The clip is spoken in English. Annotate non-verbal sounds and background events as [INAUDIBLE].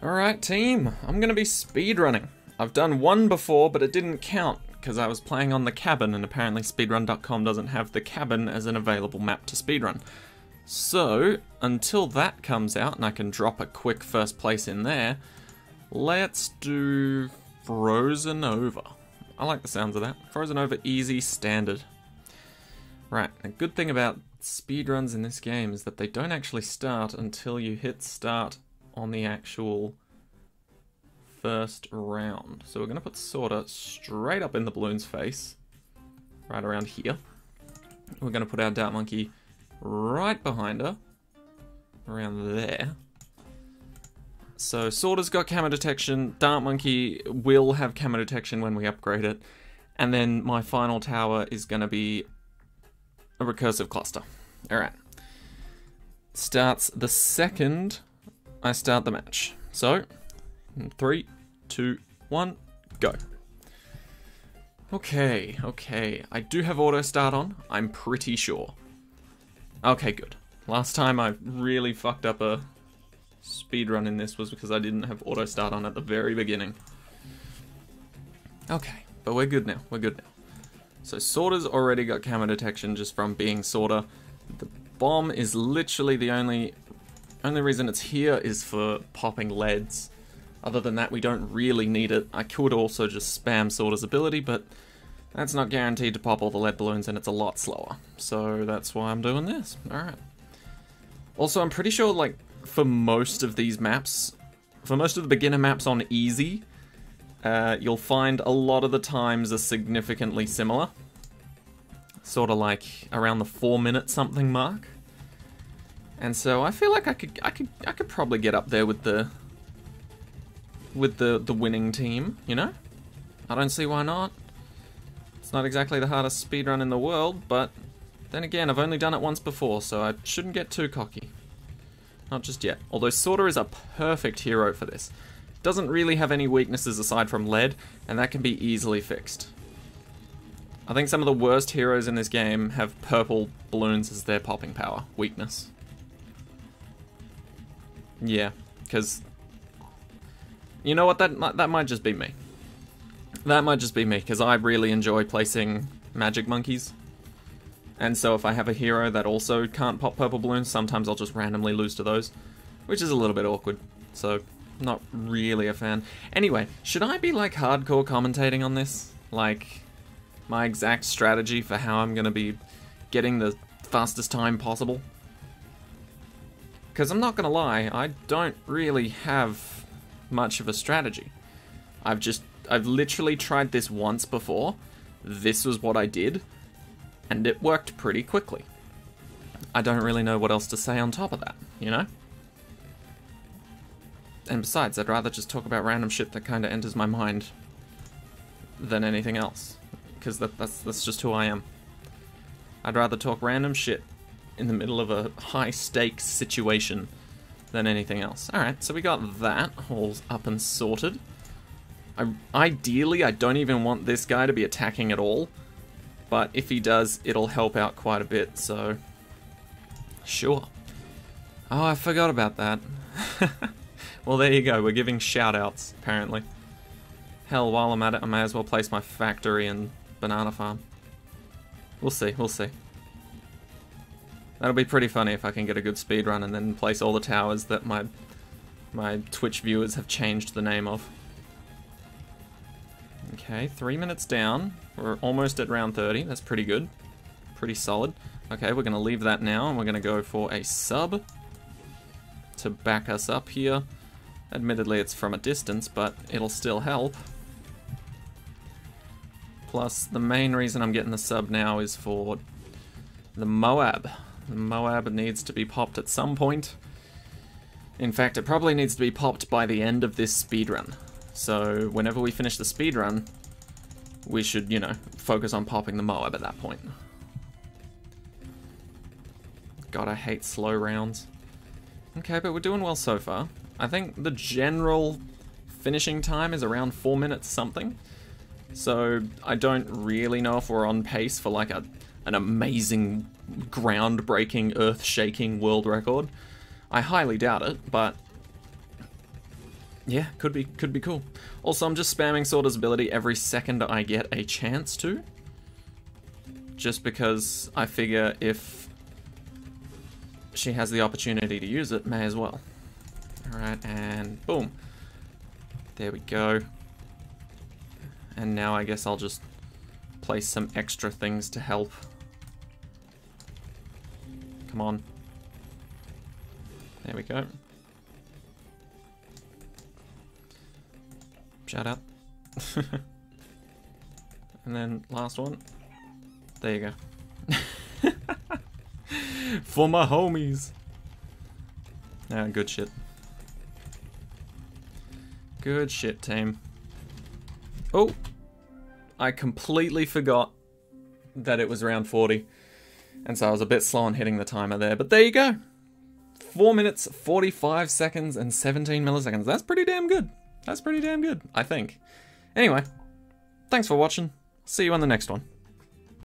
Alright, team, I'm gonna be speedrunning. I've done one before, but it didn't count because I was playing on the cabin, and apparently speedrun.com doesn't have the cabin as an available map to speedrun. So, until that comes out and I can drop a quick first place in there, let's do Frozen Over. I like the sounds of that. Frozen Over Easy Standard. Right, a good thing about speedruns in this game is that they don't actually start until you hit start on the actual first round. So we're going to put Sauda straight up in the balloon's face, right around here. We're going to put our Dart Monkey right behind her, around there. So Sauda's got camo detection, Dart Monkey will have camo detection when we upgrade it, and then my final tower is going to be a recursive cluster. Alright. Starts the second I start the match. So, three, two, one, go. Okay, okay. I do have auto start on, I'm pretty sure. Okay, good. Last time I really fucked up a speed run in this was because I didn't have auto start on at the very beginning. Okay, but we're good now, we're good now. So Sauda's already got camo detection just from being Sauda. The bomb is literally the only only reason it's here is for popping leads. Other than that, we don't really need it. I could also just spam Sauda's ability, but that's not guaranteed to pop all the lead balloons and it's a lot slower. So that's why I'm doing this. Alright. Also, I'm pretty sure, like, for most of these maps, for most of the beginner maps on easy, uh, you'll find a lot of the times are significantly similar. Sort of like around the four minute something mark. And so I feel like I could I could I could probably get up there with the with the the winning team, you know? I don't see why not. It's not exactly the hardest speedrun in the world, but then again, I've only done it once before, so I shouldn't get too cocky. Not just yet. Although Sauda is a perfect hero for this. Doesn't really have any weaknesses aside from lead, and that can be easily fixed. I think some of the worst heroes in this game have purple balloons as their popping power, weakness. Yeah, because you know what that that might just be me. That might just be me because I really enjoy placing magic monkeys. And so if I have a hero that also can't pop purple balloons, sometimes I'll just randomly lose to those, which is a little bit awkward. So not really a fan. Anyway, should I be like hardcore commentating on this? Like my exact strategy for how I'm going to be getting the fastest time possible? Because I'm not going to lie, I don't really have much of a strategy. I've just, I've literally tried this once before. This was what I did, and it worked pretty quickly. I don't really know what else to say on top of that, you know? And besides, I'd rather just talk about random shit that kind of enters my mind than anything else. Because that, that's, that's just who I am. I'd rather talk random shit in the middle of a high stakes situation than anything else. Alright, so we got that all up and sorted. I, ideally, I don't even want this guy to be attacking at all. But if he does, it'll help out quite a bit, so... Sure. Oh, I forgot about that. [LAUGHS] well, there you go. We're giving shoutouts, apparently. Hell, while I'm at it, I may as well place my factory and banana farm. We'll see, we'll see. That'll be pretty funny if I can get a good speed run and then place all the towers that my my Twitch viewers have changed the name of. Okay, three minutes down. We're almost at round 30. That's pretty good. Pretty solid. Okay, we're going to leave that now, and we're going to go for a sub to back us up here. Admittedly, it's from a distance, but it'll still help. Plus, the main reason I'm getting the sub now is for the Moab. Moab needs to be popped at some point. In fact, it probably needs to be popped by the end of this speedrun. So, whenever we finish the speedrun, we should, you know, focus on popping the Moab at that point. God, I hate slow rounds. Okay, but we're doing well so far. I think the general finishing time is around four minutes something. So I don't really know if we're on pace for like a an amazing, groundbreaking, earth-shaking world record. I highly doubt it, but yeah, could be could be cool. Also, I'm just spamming Sauda's ability every second I get a chance to. Just because I figure if she has the opportunity to use it, may as well. Alright, and boom. There we go. And now I guess I'll just place some extra things to help. Come on. There we go. Shout out. [LAUGHS] and then last one. There you go. [LAUGHS] For my homies. Ah, good shit. Good shit, team. Oh! I completely forgot that it was round 40. And so I was a bit slow on hitting the timer there. But there you go. 4 minutes, 45 seconds, and 17 milliseconds. That's pretty damn good. That's pretty damn good, I think. Anyway, thanks for watching. See you on the next one.